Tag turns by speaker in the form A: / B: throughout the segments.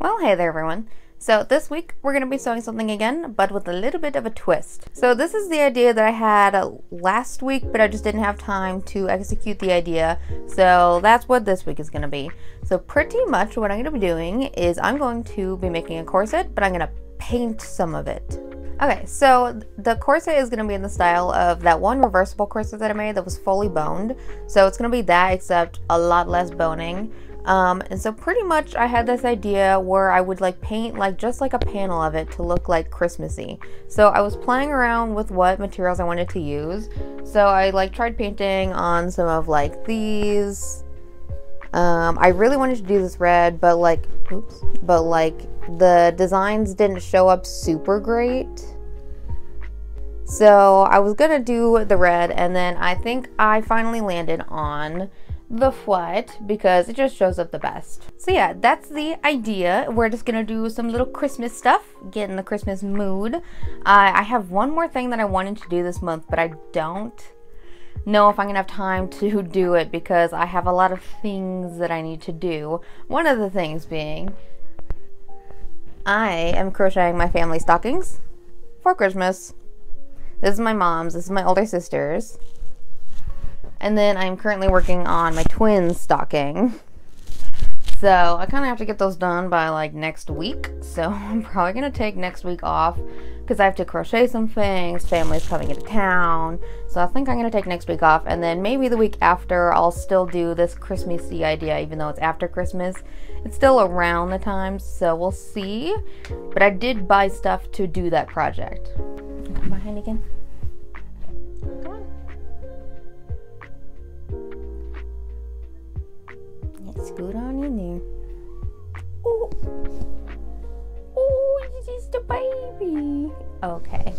A: Well, hey there everyone. So this week we're going to be sewing something again, but with a little bit of a twist. So this is the idea that I had uh, last week, but I just didn't have time to execute the idea. So that's what this week is going to be. So pretty much what I'm going to be doing is I'm going to be making a corset, but I'm going to paint some of it. Okay, so the corset is going to be in the style of that one reversible corset that I made that was fully boned. So it's going to be that except a lot less boning. Um, and so pretty much I had this idea where I would like paint like just like a panel of it to look like Christmassy. So I was playing around with what materials I wanted to use. So I like tried painting on some of like these. Um, I really wanted to do this red, but like, oops, but like the designs didn't show up super great. So I was gonna do the red, and then I think I finally landed on the white because it just shows up the best. So yeah, that's the idea. We're just gonna do some little Christmas stuff, get in the Christmas mood. Uh, I have one more thing that I wanted to do this month, but I don't know if I'm gonna have time to do it because I have a lot of things that I need to do. One of the things being, I am crocheting my family stockings for Christmas. This is my mom's, this is my older sister's. And then I'm currently working on my twin stocking. So I kind of have to get those done by like next week. So I'm probably going to take next week off because I have to crochet some things. Family's coming into town. So I think I'm going to take next week off. And then maybe the week after I'll still do this Christmassy idea even though it's after Christmas. It's still around the time. So we'll see. But I did buy stuff to do that project. Come behind again. Scoot on in there. Oh, oh, is the baby. Okay.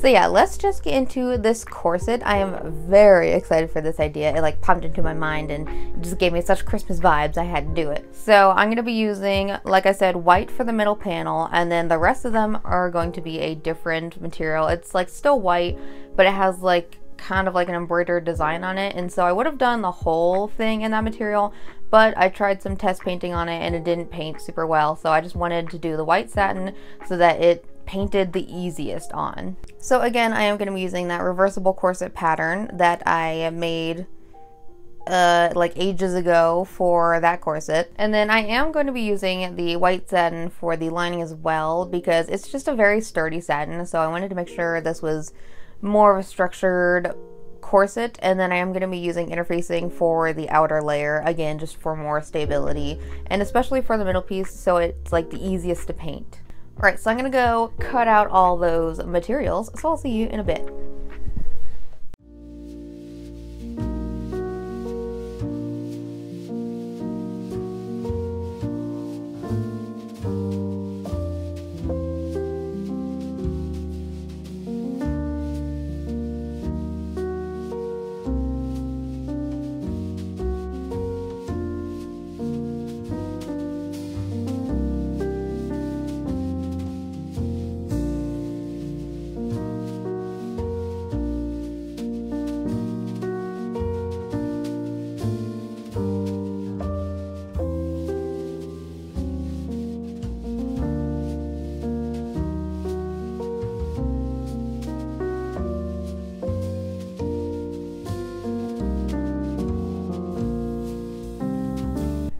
A: So yeah, let's just get into this corset. I am very excited for this idea. It like popped into my mind and just gave me such Christmas vibes. I had to do it. So I'm going to be using, like I said, white for the middle panel and then the rest of them are going to be a different material. It's like still white, but it has like kind of like an embroidered design on it and so I would have done the whole thing in that material but I tried some test painting on it and it didn't paint super well so I just wanted to do the white satin so that it painted the easiest on. So again I am going to be using that reversible corset pattern that I made uh, like ages ago for that corset. And then I am going to be using the white satin for the lining as well because it's just a very sturdy satin. So I wanted to make sure this was more of a structured corset and then I am going to be using interfacing for the outer layer again just for more stability and especially for the middle piece so it's like the easiest to paint. Alright so I'm going to go cut out all those materials so I'll see you in a bit.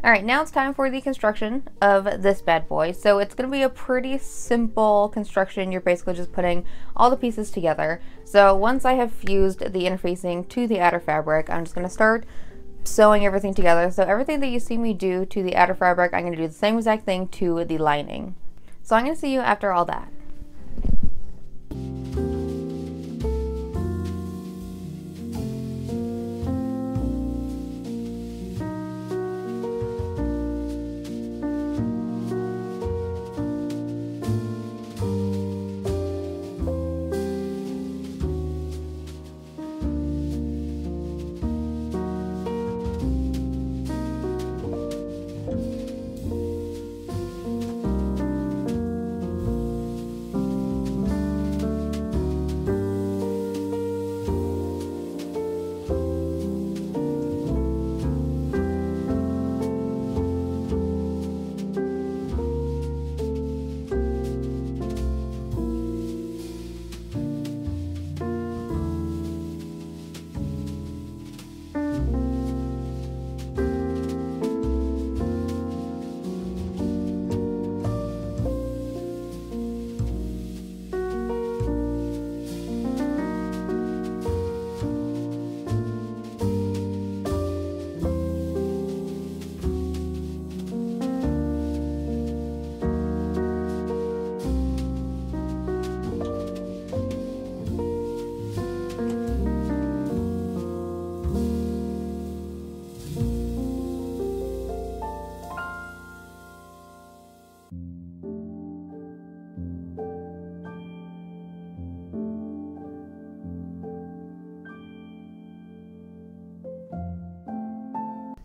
A: Alright, now it's time for the construction of this bad boy. So it's going to be a pretty simple construction. You're basically just putting all the pieces together. So once I have fused the interfacing to the outer fabric, I'm just going to start sewing everything together. So everything that you see me do to the outer fabric, I'm to do the same exact thing to the lining. So I'm to see you after all that.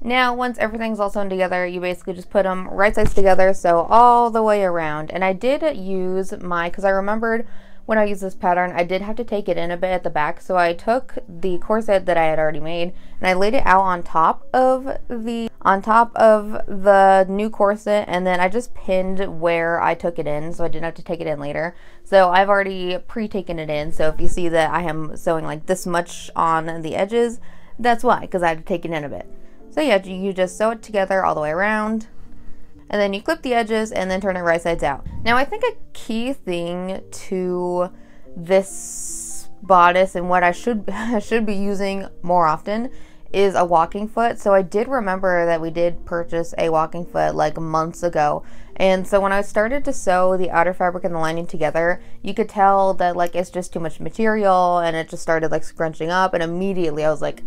A: Now, once everything's all sewn together, you basically just put them right sides together, so all the way around. And I did use my, because I remembered when I used this pattern, I did have to take it in a bit at the back. So I took the corset that I had already made and I laid it out on top of the on top of the new corset and then I just pinned where I took it in so I didn't have to take it in later. So I've already pre-taken it in. So if you see that I am sewing like this much on the edges, that's why, because I had to take it in a bit. So yeah, you just sew it together all the way around and then you clip the edges and then turn it right sides out. Now I think a key thing to this bodice and what I should I should be using more often is a walking foot. So I did remember that we did purchase a walking foot like months ago. And so when I started to sew the outer fabric and the lining together, you could tell that like it's just too much material and it just started like scrunching up and immediately I was like,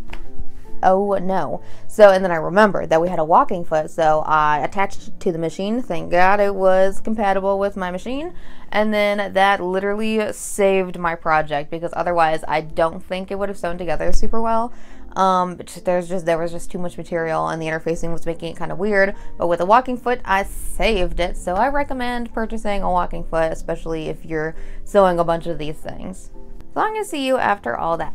A: oh no. So, and then I remembered that we had a walking foot, so I attached it to the machine. Thank God it was compatible with my machine. And then that literally saved my project because otherwise I don't think it would have sewn together super well. Um, there's just there was just too much material and the interfacing was making it kind of weird. But with a walking foot, I saved it. So I recommend purchasing a walking foot, especially if you're sewing a bunch of these things. So I'm gonna see you after all that.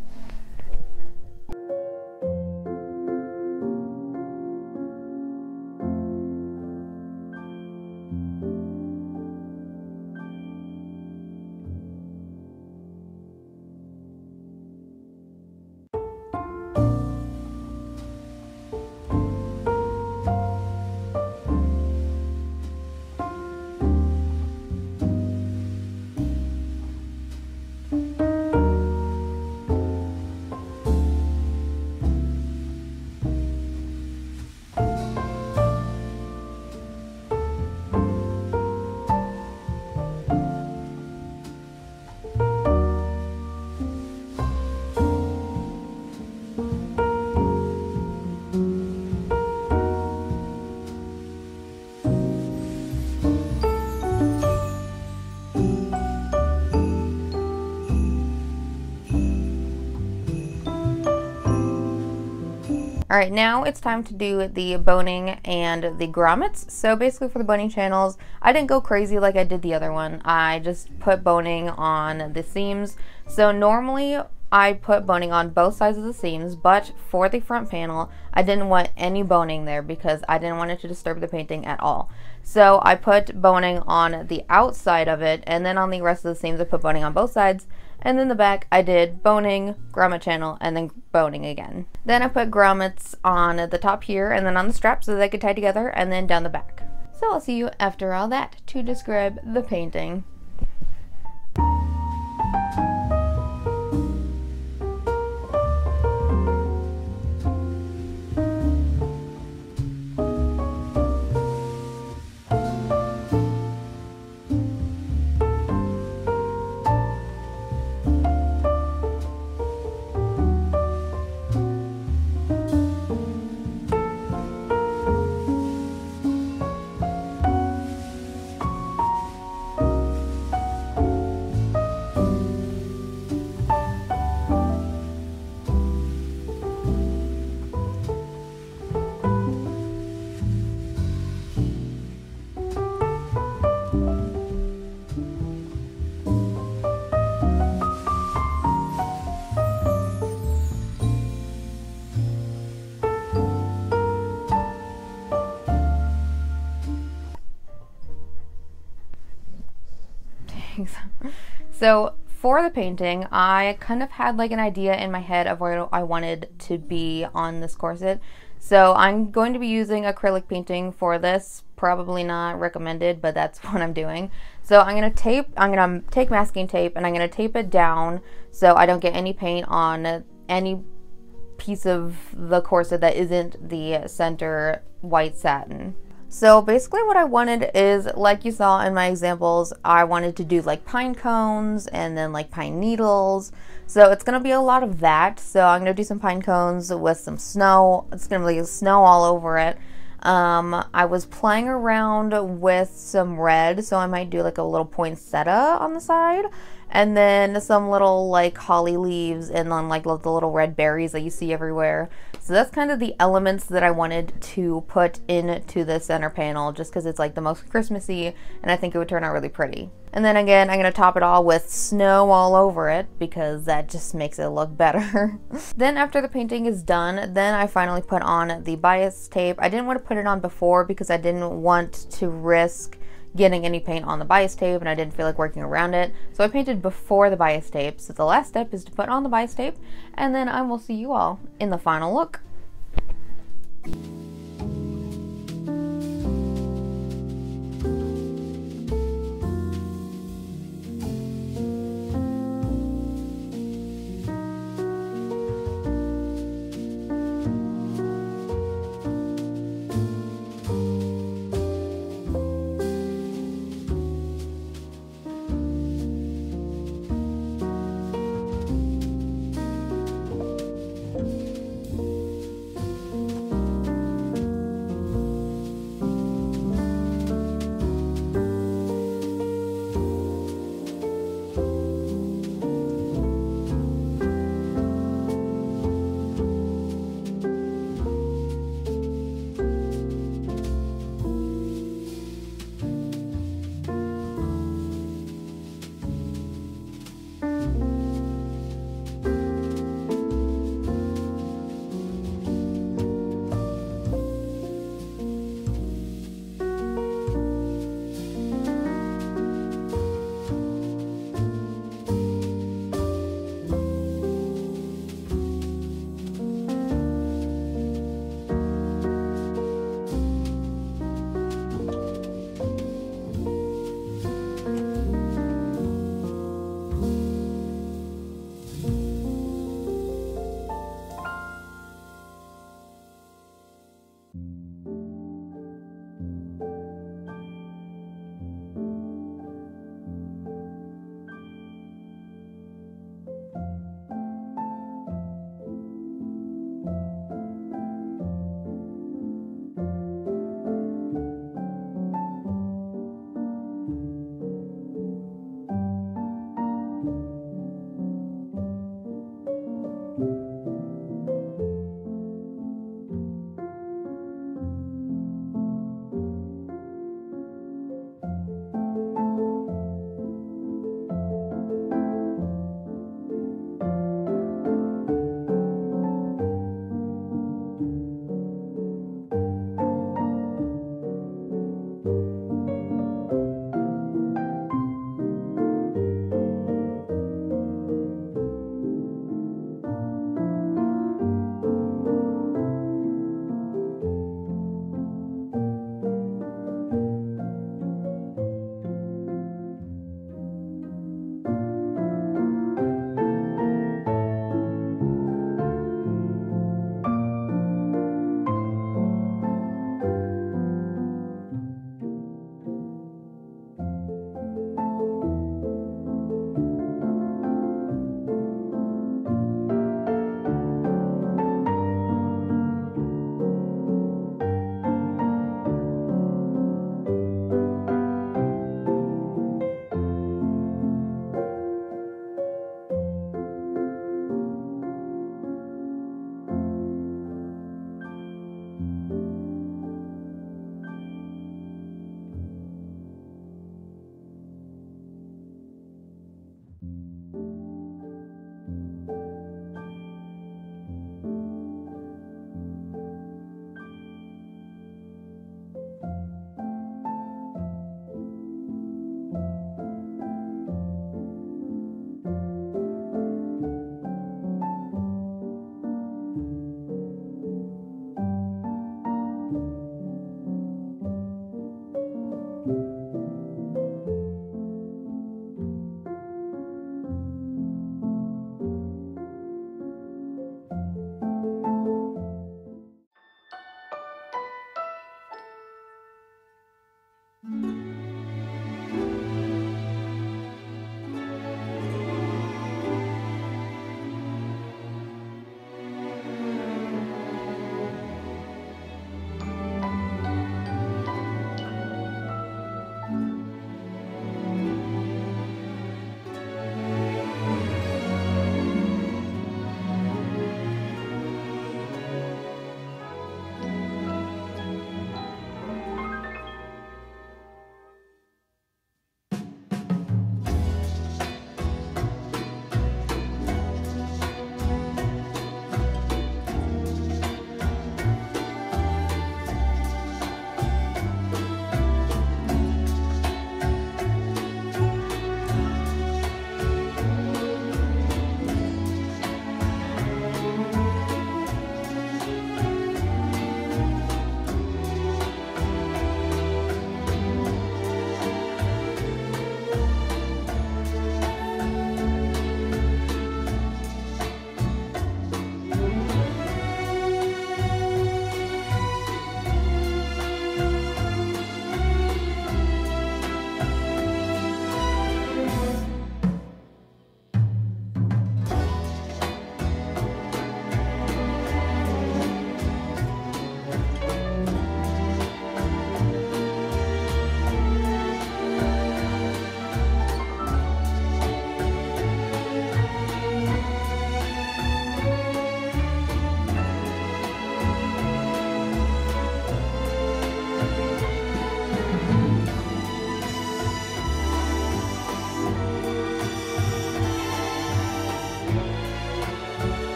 A: All right, now it's time to do the boning and the grommets. So basically for the boning channels, I didn't go crazy like I did the other one. I just put boning on the seams. So normally I put boning on both sides of the seams, but for the front panel, I didn't want any boning there because I didn't want it to disturb the painting at all. So I put boning on the outside of it, and then on the rest of the seams I put boning on both sides, and then the back I did boning, grommet channel, and then boning again. Then I put grommets on at the top here and then on the strap so they could tie together and then down the back. So I'll see you after all that to describe the painting. so for the painting, I kind of had like an idea in my head of where I wanted to be on this corset. So I'm going to be using acrylic painting for this. Probably not recommended, but that's what I'm doing. So I'm going to tape, I'm going to um, take masking tape and I'm going to tape it down so I don't get any paint on any piece of the corset that isn't the center white satin. So basically what I wanted is, like you saw in my examples, I wanted to do like pine cones and then like pine needles. So it's going to be a lot of that. So I'm going to do some pine cones with some snow. It's going to be snow all over it. Um, I was playing around with some red, so I might do like a little poinsettia on the side. And then some little like holly leaves and then like the little red berries that you see everywhere. So that's kind of the elements that I wanted to put into the center panel just because it's like the most Christmassy and I think it would turn out really pretty. And then again, I'm going to top it all with snow all over it because that just makes it look better. then after the painting is done, then I finally put on the bias tape. I didn't want to put it on before because I didn't want to risk getting any paint on the bias tape and I didn't feel like working around it. So I painted before the bias tape. So the last step is to put on the bias tape and then I will see you all in the final look.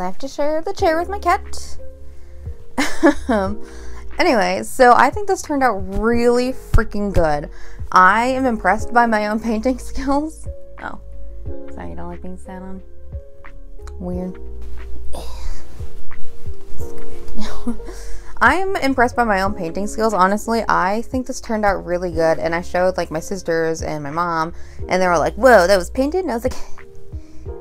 A: I have to share the chair with my cat. anyway, so I think this turned out really freaking good. I am impressed by my own painting skills. Oh, sorry, you don't like being sat on? Weird. I am impressed by my own painting skills. Honestly, I think this turned out really good. And I showed like my sisters and my mom, and they were like, "Whoa, that was painted." And I was like,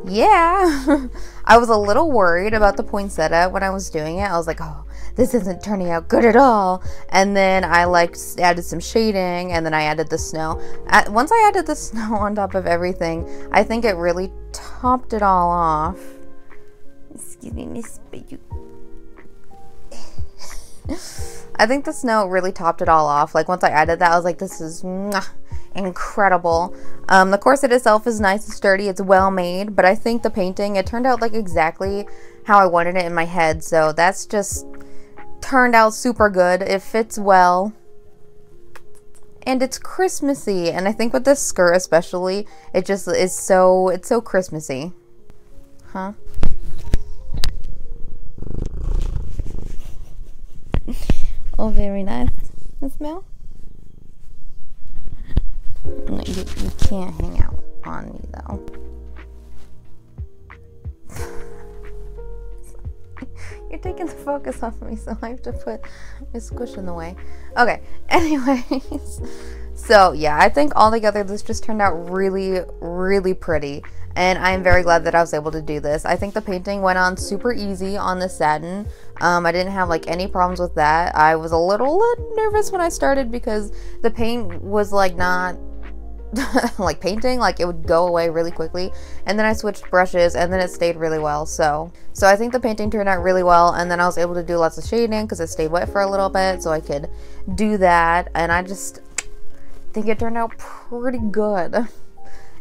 A: "Yeah." I was a little worried about the poinsettia when I was doing it. I was like, "Oh, this isn't turning out good at all." And then I like added some shading, and then I added the snow. At, once I added the snow on top of everything, I think it really topped it all off. Excuse me, Miss, I think the snow really topped it all off. Like once I added that, I was like, this is incredible. Um, the corset itself is nice and sturdy. It's well made, but I think the painting, it turned out like exactly how I wanted it in my head. So that's just turned out super good. It fits well. And it's Christmassy. And I think with this skirt especially, it just is so, it's so Christmassy. Huh? Oh, very nice. The smell? No, you, you can't hang out on me though. You're taking the focus off of me, so I have to put my squish in the way. Okay, anyways. So, yeah, I think all together this just turned out really, really pretty and I'm very glad that I was able to do this. I think the painting went on super easy on the satin. Um, I didn't have like any problems with that. I was a little nervous when I started because the paint was like not like painting like it would go away really quickly. And then I switched brushes and then it stayed really well so. So I think the painting turned out really well and then I was able to do lots of shading because it stayed wet for a little bit so I could do that. And I just think it turned out pretty good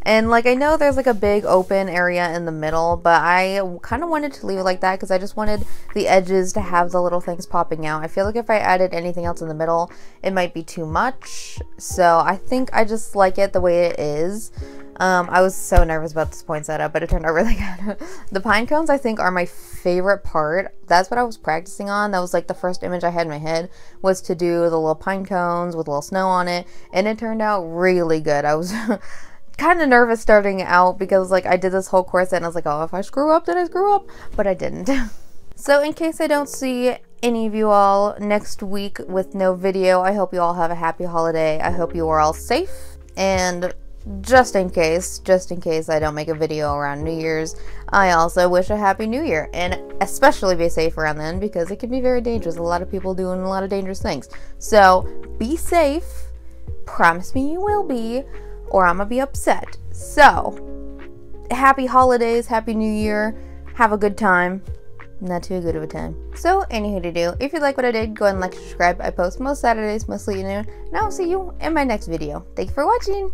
A: And like I know there's like a big open area in the middle, but I kind of wanted to leave it like that because I just wanted the edges to have the little things popping out. I feel like if I added anything else in the middle, it might be too much. So I think I just like it the way it is. Um, I was so nervous about this poinsettia, but it turned out really good. the pine cones, I think, are my favorite part. That's what I was practicing on. That was like the first image I had in my head was to do the little pine cones with a little snow on it, and it turned out really good. I was kind of nervous starting out because like I did this whole course and I was like, oh, if I screw up, then I screw up, but I didn't. so in case I don't see any of you all next week with no video, I hope you all have a happy holiday. I hope you are all safe and just in case, just in case I don't make a video around New Year's, I also wish a happy new year and especially be safe around then because it can be very dangerous. A lot of people doing a lot of dangerous things. So be safe. Promise me you will be or I'm gonna be upset. So, happy holidays, happy new year, have a good time. Not too good of a time. So, anywho to do, if you like what I did, go ahead and like, subscribe. I post most Saturdays, mostly in there, and I will see you in my next video. Thank you for watching!